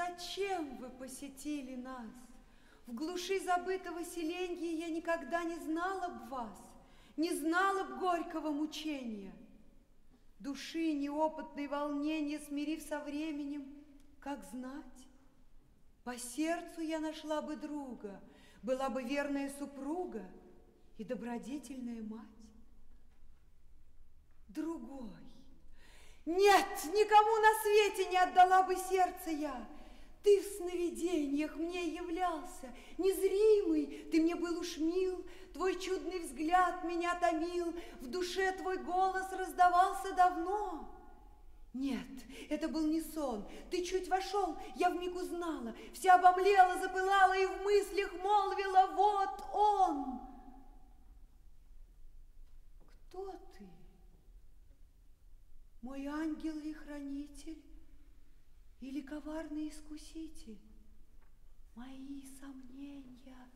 Зачем вы посетили нас? В глуши забытого селенья я никогда не знала б вас, не знала б горького мучения. Души неопытной волнения, смирив со временем, как знать? По сердцу я нашла бы друга, была бы верная супруга и добродетельная мать. Другой. Нет, никому на свете не отдала бы сердце я. Ты в сновидениях мне являлся, незримый, ты мне был уж мил, твой чудный взгляд меня томил, в душе твой голос раздавался давно. Нет, это был не сон. Ты чуть вошел, я вмиг узнала, вся обомлела, запылала и в мыслях молвила, вот он. Кто ты? Мой ангел ли хранитель или коварный искуситель? Мои сомнения